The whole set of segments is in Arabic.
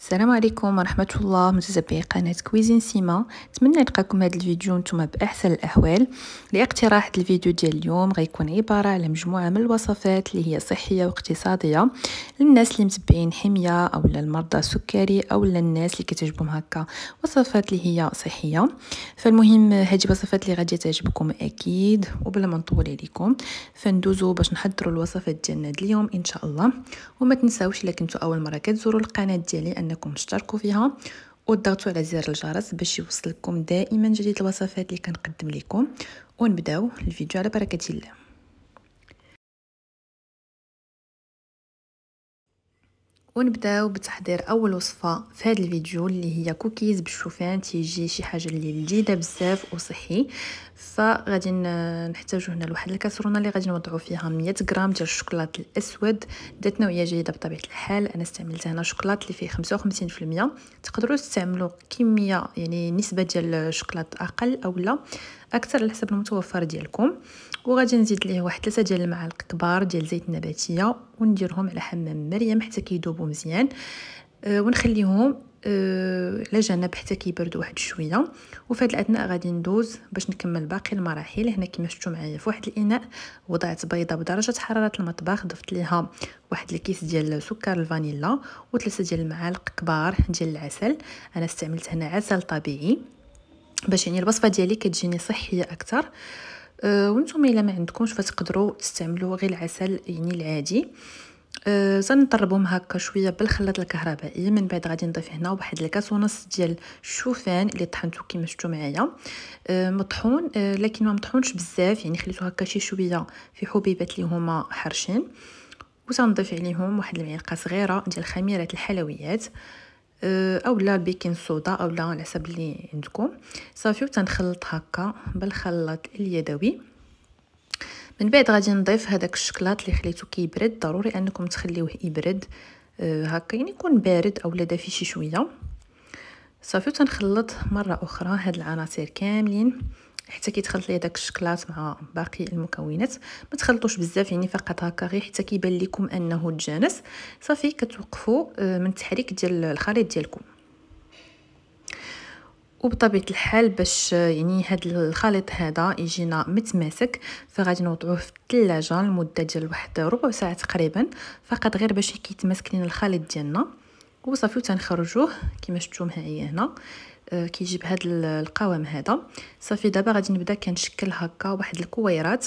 السلام عليكم ورحمة الله متتبعي قناة كويزين سيما نتمنى يلقاكم هذا الفيديو نتوما بأحسن الأحوال. لإقتراح الفيديو ديال اليوم غيكون عبارة على مجموعة من الوصفات اللي هي صحية واقتصادية للناس اللي متبعين حمية أو المرضى السكري أو الناس اللي كتعجبهم هكا. وصفات اللي هي صحية. فالمهم هذه الوصفات اللي غادي تعجبكم أكيد وبلا ما نطول عليكم فندوزو باش نحضروا الوصفات ديالنا اليوم إن شاء الله. وما تنساوش إلا كنتو أول مرة كتزوروا القناة ديالي انكم تشتركوا فيها وتضغطوا على زر الجرس باش يوصلكم دائما جديد الوصفات اللي كنقدم لكم. ونبداو الفيديو على بركة الله. ونبداو بتحضير أول وصفة في هذا الفيديو اللي هي كوكيز بالشوفان تيجي شي حاجة اللي جديدة بزاف وصحي. فغادي نحتاجو هنا لواحد الكاسرونة اللي غادي نوضعو فيها 100 غرام ديال الشوكولاط الأسود. ذات نوعية جيدة بطبيعة الحال. أنا استعملت هنا شوكولاط اللي فيه 55% تقدروا تستعملوا كمية يعني نسبة ديال الشوكولاط أقل أو لا. أكثر على حسب المتوفر ديالكم وغادي نزيد ليه واحد ثلاثة ديال المعالق كبار ديال زيت نباتيه ونديرهم على حمام مريم حتى كيذوبوا مزيان. أه ونخليهم أه على جنب حتى كيبردوا واحد شوية. وفي هذه الأثناء غادي ندوز باش نكمل باقي المراحل. هنا كما شفتوا معايا في واحد الإناء وضعت بيضة بدرجة حرارة المطبخ ضفت ليها واحد الكيس ديال سكر الفانيلا وثلاثة ديال المعالق كبار ديال العسل. أنا استعملت هنا عسل طبيعي. باش يعني الوصفة ديالي كتجيني صحية أكثر. أه وأنتم إلا ما عندكمش فتقدروا تستعملوا غير العسل يعني العادي. أه هكا شوية بالخلاط الكهربائي. من بعد غادي نضيف هنا واحد الكاس ونص ديال الشوفان اللي طحنته كما شفتوا معايا. أه مطحون. أه لكن ما مطحونش بزاف يعني خليته هكا شي شوية في حبيبات اللي هما حرشين وسنضيف عليهم واحد المعلقة صغيرة ديال خميرة الحلويات. أو لا البيكين صودا أو لا على حسب اللي عندكم. صافي وتنخلط هكا بالخلاط اليدوي. من بعد غادي نضيف هذاك الشكلاط اللي خليته كيبرد. ضروري أنكم تخليوه يبرد أه هكا. يعني يكون بارد أو لا دافي شي شوية. صافي وتنخلط مرة أخرى هاد العناصر كاملين. حتى كيتخلط لي داك الشكلاط مع باقي المكونات. ما تخلطوش بزاف يعني فقط هكا غير حتى كيبان لكم أنه تجانس صافي كتوقفوا من التحريك ديال الخليط ديالكم. وبطبيعة الحال باش يعني هاد الخليط هذا يجينا متماسك فغادي نوضعوه في الثلاجة لمدة ديال واحد ربع ساعة تقريبا. فقط غير باش كيتماسك لينا الخليط ديالنا. وصافي وتنخرجوه كما شفتوا معايا هنا. كيجي بهذا القوام هذا. صافي دابا غادي نبدا كنشكل هكا واحد الكويرات.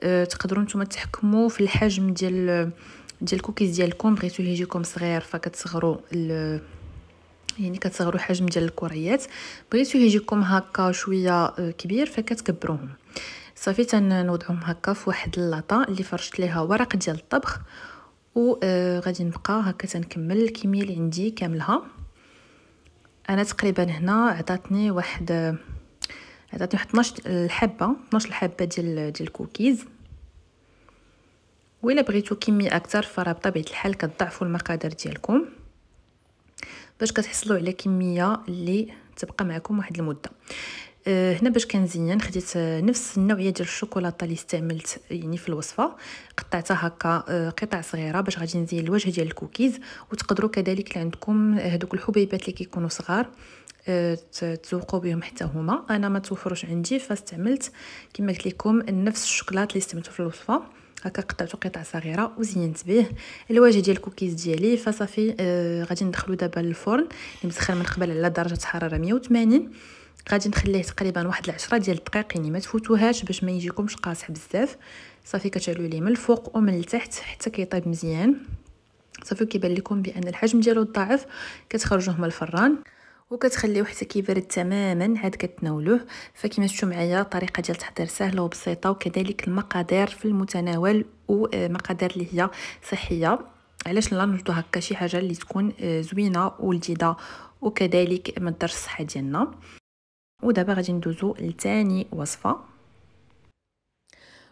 أه تقدروا نتوما تحكموا في الحجم ديال ديال الكوكيز ديالكم. بغيتو يجيكم صغير فكتصغروا يعني كتصغروا حجم ديال الكريات. بغيتو يجيكم هكا شوية كبير فكتكبروهم. صافي تنوضعهم هكا في واحد اللاطة اللي فرشت ليها ورق ديال الطبخ. و آه غادي نبقى هكا تنكمل الكميه اللي عندي كاملها. أنا تقريبا هنا عطاتني واحد عطاتني واحد 12 حبه 12 حبه ديال ديال الكوكيز. وإلا بغيتو كميه أكثر فراه بطبيعه الحال كتضعفوا المقادير ديالكم باش كتحصلوا على كميه اللي تبقى معكم واحد المدة. أه هنا باش كنزين خديت نفس النوعية ديال الشوكولاتة اللي استعملت يعني في الوصفة. قطعتها هكا أه قطع صغيرة باش غادي نزين الوجه ديال الكوكيز. وتقدروا كذلك اللي عندكم هذوك الحبيبات اللي كيكونوا صغار أه تزوقوا بهم حتى هما. أنا ما توفروش عندي فاستعملت كما قلت لكم نفس الشوكولاط اللي استعملته في الوصفة. هكا قطعته قطع صغيرة وزينت به الوجه ديال الكوكيز ديالي. فصافي آه غادي ندخلو دابا للفرن. اللي مسخن من قبل على درجة حرارة 180 غادي نخليه تقريبا واحد العشرة ديال الدقائق يعني ما تفوتوهاش باش ما يجيكمش قاصح بزاف. صافي كتعلو ليه من الفوق ومن التحت حتى كيطيب مزيان. صافي كيبان لكم بأن الحجم ديالو ضعف كتخرجوه من الفران وكتخليوه حتى كيبرد تماما. عاد كتناولوه. فكما شفتوا معايا طريقة ديال التحضير سهلة وبسيطة وكذلك المقادير في المتناول ومقادير اللي هي صحية. علاش لا نوجدوا هكا شي حاجة اللي تكون زوينة ولذيذة وكذلك ما تضرش الصحه ديالنا. ودابا غادي ندوزو لتاني وصفة.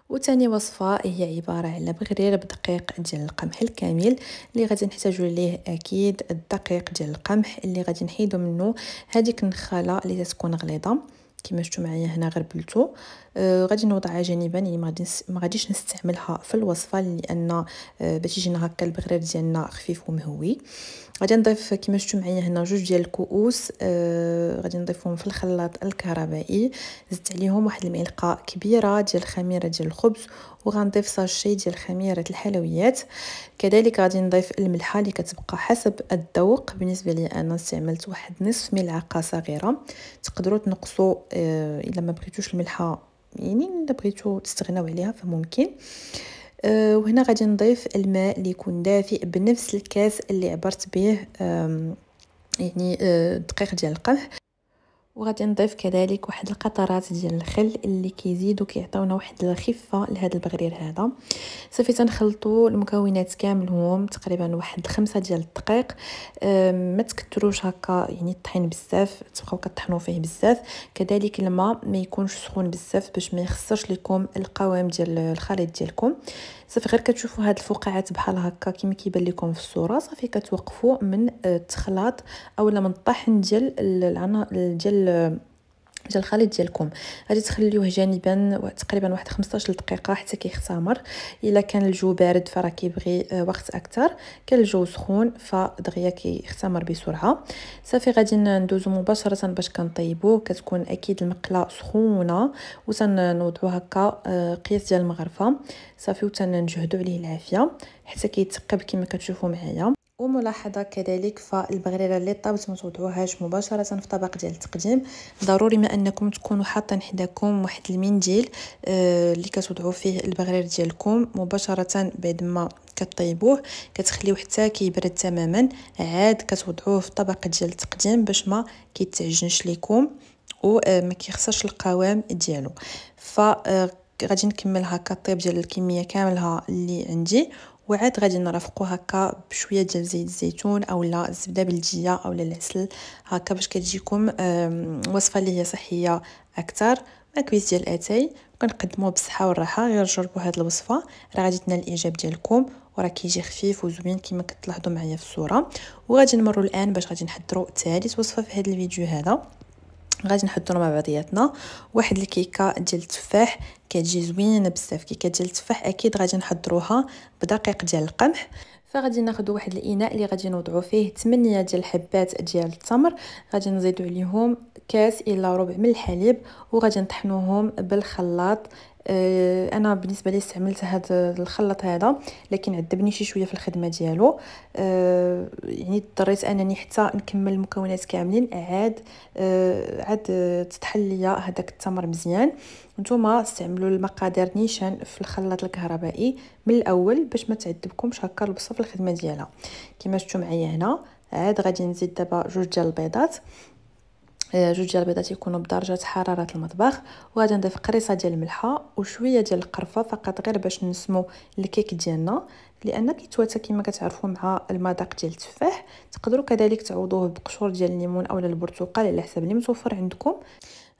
وتاني وصفة هي عبارة على بغرير بدقيق ديال القمح الكامل اللي غادي نحتاجو ليه أكيد الدقيق ديال القمح اللي غادي نحيدو منه هذيك النخالة اللي تكون غليظة. كما شفتوا معايا هنا غربلتو. آه غادي نوضعها جانبا يعني ما غاديش نستعملها في الوصفة لأن آه باش يجينا هكا البغرير ديالنا خفيف ومهوي. غادي نضيف كما شفتوا معايا هنا جوج ديال الكؤوس آه غادي نضيفهم في الخلاط الكهربائي. زدت عليهم واحد المعلقه كبيرة ديال الخميرة ديال الخبز وغنضيف ساشي ديال خميرة الحلويات. كذلك غادي نضيف الملحة اللي كتبقى حسب الذوق. بالنسبة لي أنا استعملت واحد نصف ملعقة صغيرة. تقدروا تنقصوا إلا ما بغيتوش الملحة يعني الا بغيتو تستغناو عليها فممكن. أه وهنا غادي نضيف الماء اللي يكون دافئ بنفس الكاس اللي عبرت به يعني أه دقيق ديال القمح وغادي نضيف كذلك واحد القطرات ديال الخل اللي كيزيدوا كيعطيونا واحد الخفة لهذا البغرير هذا. صافي تنخلطوا المكونات كاملهم تقريبا واحد خمسة ديال الدقيق. ما تكثروش هكا يعني الطحين بزاف تبقاو كطحنوا فيه بزاف. كذلك الماء ما يكونش سخون بزاف باش ما يخسرش لكم القوام ديال الخليط ديالكم. صافي غير كتشوفوا هاد الفقاعات بحال هكا كما كيبان لكم في الصورة. صافي كتوقفوا من التخلاط اولا من الطحن ديال العنا ديال ديال الخليط ديالكم. غادي تخليوه جانبا تقريبا واحد 15 دقيقة حتى كيختمر. إلا كان الجو بارد فراه كيبغي آه، وقت أكثر كان الجو سخون فدغيا كيختمر بسرعة. صافي غادي ندوزو مباشرة باش كنطيبوه كتكون أكيد المقله سخونة وتنوضعو هكا آه، قياس ديال المغرفة. صافي وتنجهدو عليه العافية. حتى كيتثقب كما كتشوفوا معايا. وملاحظة كذلك فالبغريرة اللي طابت ما توضعوهاش مباشرة في طبق ديال التقديم. ضروري ما أنكم تكونوا حاطين حداكم واحد المنديل آه اللي كتوضعوا فيه البغرير ديالكم مباشرة بعد ما كطيبوه. كتخليوه حتى كيبرد تماما. عاد كتوضعوه في الطبق ديال التقديم باش ما كيتعجنش لكم وما كيخسرش القوام ديالو. ف آه، غادي نكمل هكا الطيب ديال الكمية كاملها اللي عندي وعاد غادي نرافقو هكا بشوية ديال زيت الزيتون اولا الزبدة بلديه اولا العسل هكا باش كتجيكم وصفة اللي هي صحية أكثر. ماكويس ديال اتاي وكنقدموه بالصحة والراحة غير جربوا هاد الوصفة. راه غادي تنال الإعجاب ديالكم وراه كيجي خفيف وزوين كما كتلاحظوا معايا في الصورة. وغادي نمروا الآن باش غادي نحضروا ثالث وصفة في هذا الفيديو هذا. غادي نحضروا مع بعضياتنا. واحد الكيكة ديال التفاح كتجي زوينة بزاف. كيكة ديال التفاح أكيد غادي نحضروها بدقيق ديال القمح. فغادي ناخذ واحد الإناء اللي غادي نوضعوا فيه 8 ديال الحبات ديال التمر. غادي نزيدوا عليهم كاس إلى ربع من الحليب. وغادي نطحنوهم بالخلاط. أنا بالنسبة لي استعملت هذا الخلاط هذا لكن عذبني شي شوية في الخدمة ديالو. أه يعني اضطريت أنني حتى نكمل المكونات كاملين عاد أه عاد تطحن ليا هذاك التمر مزيان. نتوما استعملوا المقادير نيشان في الخلاط الكهربائي من الأول باش ما تعذبكمش هكا البصه في الخدمة ديالها. كما شفتوا معايا هنا عاد غادي نزيد دابا جوج ديال البيضات. آه، جوج ديال البيضات يكونوا بدرجه حرارة المطبخ وغادي نضيف قريصة ديال الملحة وشوية ديال القرفة فقط غير باش نسمو الكيك ديالنا لأن كيتواتا كما كتعرفوا مع المذاق ديال التفاح تقدروا كذلك تعوضوه بقشور ديال الليمون اولا البرتقال على حسب اللي متوفر عندكم.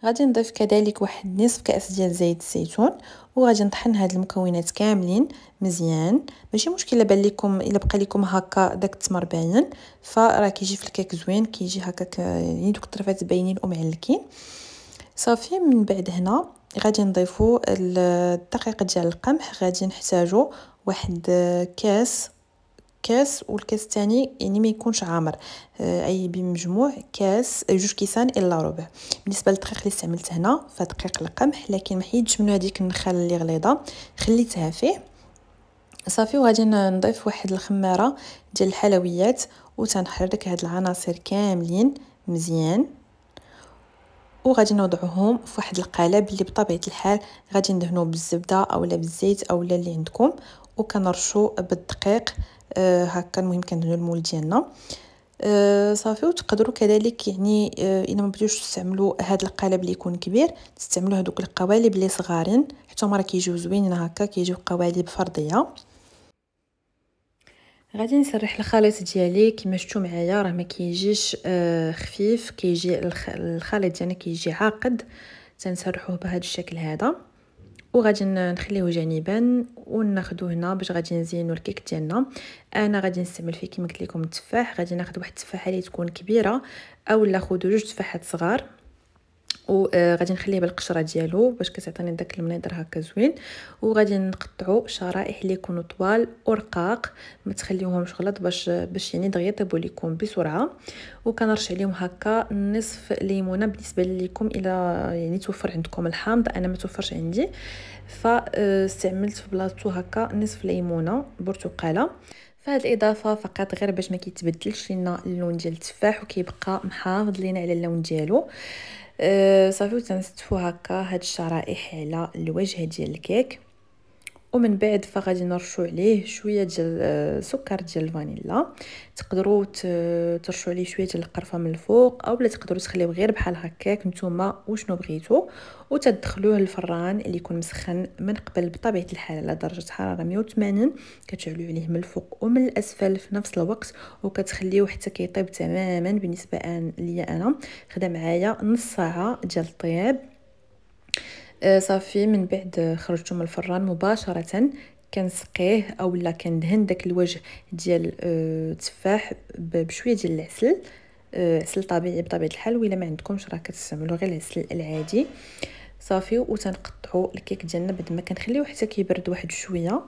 غادي نضيف كذلك واحد نصف كأس ديال زيت الزيتون وغادي نطحن هاد المكونات كاملين مزيان. ماشي مشكله بان لكم إلا بقى لكم هكا داك التمر باين فراه كيجي في الكيك زوين كيجي هكا يعني دوك الطرفات باينين ومعلكين. صافي من بعد هنا غادي نضيفو الدقيق ديال القمح غادي نحتاجو واحد كاس كاس والكاس الثاني يعني ما يكونش عامر. آه، أي بمجموع كاس جوج كيسان إلا ربع. بالنسبة للدقيق اللي استعملت هنا فدقيق القمح لكن ما حيدش منه هذيك النخال اللي غليظة. خليتها فيه. صافي وغادي نضيف واحد الخمارة ديال الحلويات وتنحرك هاد العناصر كاملين مزيان. وغادي نوضعهم في واحد القالب اللي بطبيعة الحال غادي ندهنوه بالزبدة اولا بالزيت اولا اللي عندكم. وكنرشو بالدقيق آه هكا المهم كندهنو المول ديالنا. آه صافي وتقدروا كذلك يعني آه إلا ما بغيتوش تستعملوا هذا القالب اللي يكون كبير تستعملوا هذوك القوالب اللي صغارين حتى هما راه كيجيو زوينين هكا كيجيو قوالب فردية. غادي نسرح الخليط ديالي. كما شفتوا معايا راه ما كيجيش آه خفيف كيجي الخليط ديالنا كيجي عاقد. تنسرحوه بهذا الشكل هذا. وغادي نخليه جانبا وناخذو هنا باش غادي نزينو الكيك ديالنا أنا غادي نستعمل فيه كما قلت لكم التفاح غادي ناخذ واحد التفاحة اللي تكون كبيرة اولا خذوا جوج تفاحات صغار. وغادي نخليه بالقشرة ديالو باش كتعطيني داك المنيضر هكا زوين. وغادي نقطعو شرائح اللي يكونوا طوال ورقاق ما تخليوهمش غلط باش باش يعني دغيا يطيبوا لكم بسرعة. وكنرش عليهم هكا نصف ليمونة بالنسبة لكم إلى يعني توفر عندكم الحامض أنا ما توفرش عندي. فاستعملت في بلاصتو هكا نصف ليمونة برتقالة. فهاد الإضافة فقط غير باش ما كيتبدلش لينا اللون ديال التفاح وكيبقى محافظ لينا على اللون ديالو. صافي تنستفو هكا هاد الشرائح على الوجه ديال الكيك. ومن بعد فغادي نرشو عليه شوية ديال آه، سكر ديال الفانيلا. تقدروا ترشوا عليه شوية ديال القرفة من الفوق أو بلا تقدروا تخليوه غير بحال هكاك نتوما وشنو بغيتو. وتدخلوه للفران اللي يكون مسخن من قبل بطبيعة الحال على درجة حرارة 180 كتشعلوا عليه من الفوق ومن الأسفل في نفس الوقت وكتخليوه حتى كيطيب تماما. بالنسبة ليا أنا خدا معايا نص ساعة ديال الطياب. صافي من بعد خرجته من الفران مباشرة كنسقيه اولا كندهن داك الوجه ديال التفاح آه، بشوية ديال العسل آه، عسل طبيعي بطبيعة الحال ولا ما عندكمش راه كتستعملوا غير العسل العادي. صافي وتنقطعوا الكيك ديالنا بعد ما كنخليوه حتى كيبرد واحد شوية.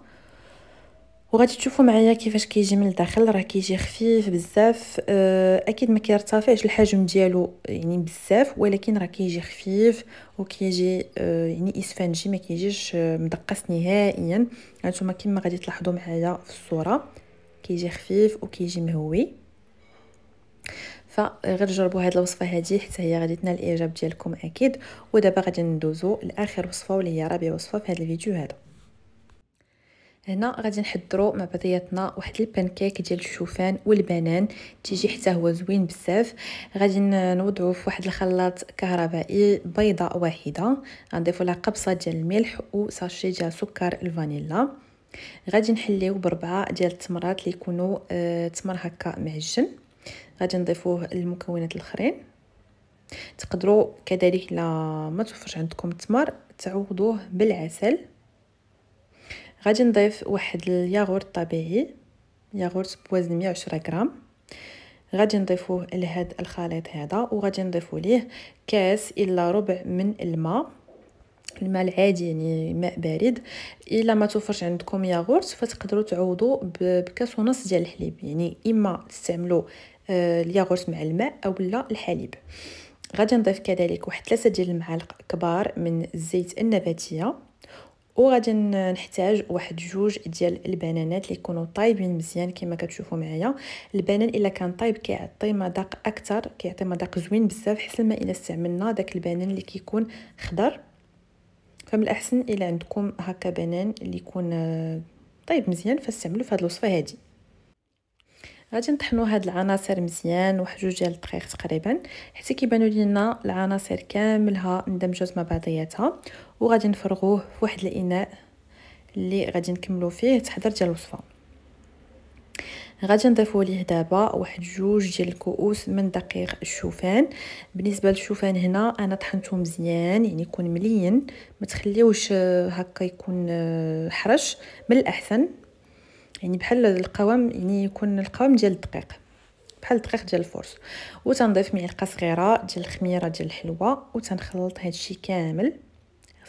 وغادي تشوفوا معايا كيفاش كيجي من الداخل راه كيجي خفيف بزاف. آه، أكيد ما كيرتفعش الحجم ديالو يعني بزاف ولكن راه كيجي خفيف وكيجي آه، يعني إسفنجي ما كيجيش آه، مدقس نهائيا. هانتوما كما غادي تلاحظوا معايا في الصورة كيجي خفيف وكيجي مهوي. فغير جربوا هذه الوصفة هذه حتى هي غادي تنال الإعجاب ديالكم أكيد. ودابا غادي ندوزو لآخر وصفة واللي هي رابع وصفة في هذا الفيديو هذا هنا غادي نحضروا مع بعضياتنا واحد البانكيك ديال الشوفان والبنان تيجي حتى هو زوين بزاف. غادي نوضعوا في واحد الخلاط كهربائي بيضه واحدة. غنضيفوا لها قبصة ديال الملح وساشي ديال سكر الفانيلا. غادي نحليو بربعه ديال التمرات اللي يكونوا آه تمر هكا معجن. غادي نضيفوه المكونات الأخرين. تقدروا كذلك لا ما توفرش عندكم التمر تعوضوه بالعسل. غادي نضيف واحد الياغورت طبيعي. ياغورت بوزن 110 غرام. غادي نضيفوه لهاد الخليط هذا وغادي نضيفو ليه كاس إلا ربع من الماء. الماء العادي يعني ماء بارد. إلا ما توفرش عندكم ياغورت فتقدروا تعوضوا بكاس ونص ديال الحليب. يعني إما تستعملوا آه، الياغورت مع الماء أو لا الحليب. غادي نضيف كذلك واحد ثلاثة ديال المعالق كبار من الزيت النباتية. وغادي نحتاج واحد جوج ديال البنانات اللي يكونوا طايبين مزيان كما كتشوفوا معايا. البنان إلا كان طايب كيعطي مذاق أكثر كيعطي مذاق زوين بزاف حسن ما الا استعملنا داك البنان اللي كيكون خضر. فمن الأحسن إلا عندكم هكا بنان اللي يكون طيب مزيان فاستعملوا في هذه الوصفة هذه غادي نطحنوا هاد العناصر مزيان واحد جوج ديال الدقائق تقريبا حتى كيبانوا لينا العناصر كاملها اندمجات مع بعضياتها وغادي نفرغوه في واحد الإناء اللي غادي نكملوا فيه التحضير ديال الوصفة. غادي نضيفوا ليه دابا واحد جوج ديال الكؤوس من دقيق الشوفان. بالنسبة للشوفان هنا أنا طحنته مزيان يعني يكون ملين ما تخليوش هكا يكون حرش من الأحسن. يعني بحال القوام يعني يكون القوام ديال الدقيق بحال الدقيق ديال الفرص وتنضيف معلقة صغيرة ديال الخميرة ديال الحلوه وتنخلط هادشي كامل.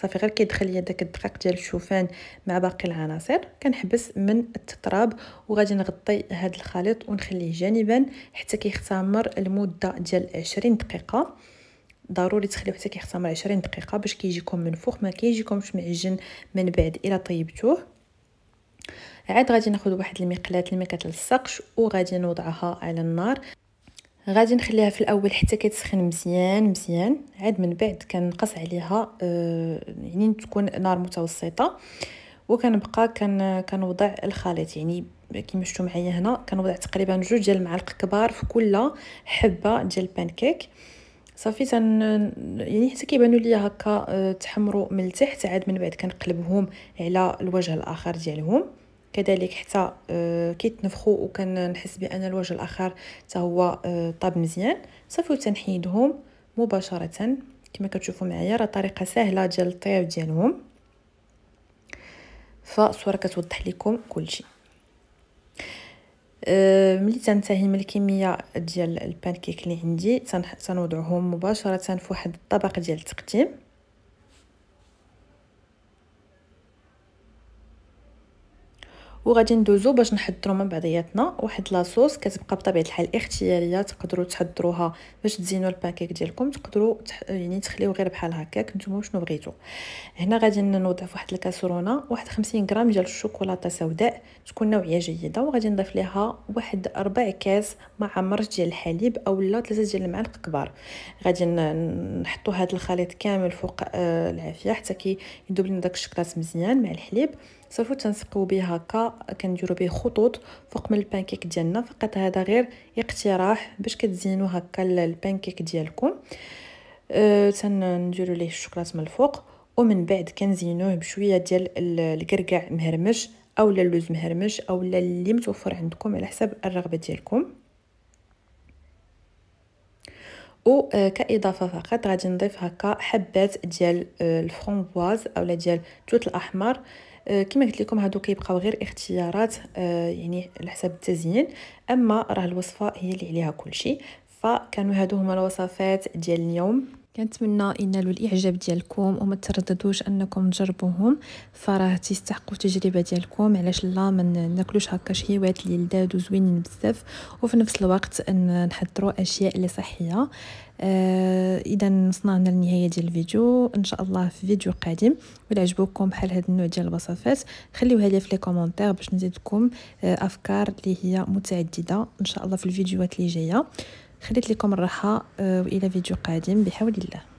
صافي غير كيدخل ليا داك الدقيق ديال الشوفان مع باقي العناصر. كنحبس من التطراب وغادي نغطي هذا الخليط ونخليه جانبا حتى كيختمر المدة ديال 20 دقيقة. ضروري تخليوه حتى كيختمر 20 دقيقة باش كيجيكم منفوخ ما كيجيكمش معجن من بعد إلى طيبتوه. عاد غادي ناخذ واحد المقلاة اللي ما كتلصقش وغادي نوضعها على النار. غادي نخليها في الأول حتى كتسخن مزيان مزيان. عاد من بعد كنقص عليها آه يعني تكون نار متوسطة. وكنبقى كان كنوضع الخليط. يعني كيما شفتوا معايا هنا كنوضع تقريبا جوج ديال المعالق كبار في كل حبة ديال البانكيك. صافي تن يعني حتى كيبانوا لي هكا آه، تحمروا من التحت عاد من بعد كنقلبهم على الوجه الآخر ديالهم. كذلك حتى آه، كيتنفخوا وكنحس بأن الوجه الآخر حتى هو آه، طاب مزيان. صافي تنحيدهم مباشرة. كما كتشوفوا معايا راه طريقة سهلة ديال الطياب ديالهم. فالصورة كتوضح لكم كلشي. أه ملي تنتهي من الكمية ديال البانكيك اللي عندي تنوضعهم مباشرة في واحد الطبق ديال التقديم. وغادي ندوزو باش نحضروا من بعضياتنا. واحد لاصوص كتبقى بطبيعة الحال اختيارية تقدروا تحضروها باش تزينوا ال pancakes ديالكم تقدروا تح... يعني تخليو غير بحال هكاك. نتوما شنو بغيتو. هنا غادي نوضع في واحد الكاسرولة واحد 50 غرام ديال الشوكولاتة سوداء تكون نوعية جيدة. وغادي نضيف ليها واحد ربع كاس معمر ديال الحليب اولا ثلاثة ديال المعالق كبار. غادي نحطوا هذا الخليط كامل فوق آه العافية حتى كي يذوب لنا داك الشكلاط مزيان مع الحليب. صافي تنسقيو به هكا كنديرو به خطوط فوق من البانكيك ديالنا. فقط هذا غير اقتراح باش كتزينوا هكا البانكيك ديالكم. أه تنديرو ليه الشوكولاط من الفوق. ومن بعد كنزينوه بشوية ديال الكركاع مهرمش أو اللوز مهرمش أو اللي متوفر عندكم على حسب الرغبة ديالكم. و كإضافة فقط غادي نضيف هكا حبات ديال الفرونبواز أولا ديال التوت الأحمر. كما قلت لكم هادو كيبقاو غير اختيارات آه، يعني على حسب التزيين. أما راه الوصفة هي اللي عليها كلشي. فكانوا هادو هما الوصفات ديال اليوم. كنتمنى ينالوا الإعجاب ديالكم وما ترددوش أنكم تجربوهم فراه تيستحقوا التجربة ديالكم. علاش لا؟ ما ناكلوش هكا شهيوات اللي لذاذ وزوينين بزاف وفي نفس الوقت أن نحضروا أشياء اللي صحية. آه إذا وصلنا للنهاية ديال الفيديو. إن شاء الله في فيديو قادم. ولا عجبوكم بحال هذا النوع ديال الوصفات خليوها لي في لي كومونتير باش نزيدكم آه أفكار اللي هي متعددة. إن شاء الله في الفيديوهات اللي جاية. خليت لكم الراحه آه، والى فيديو قادم بحول الله.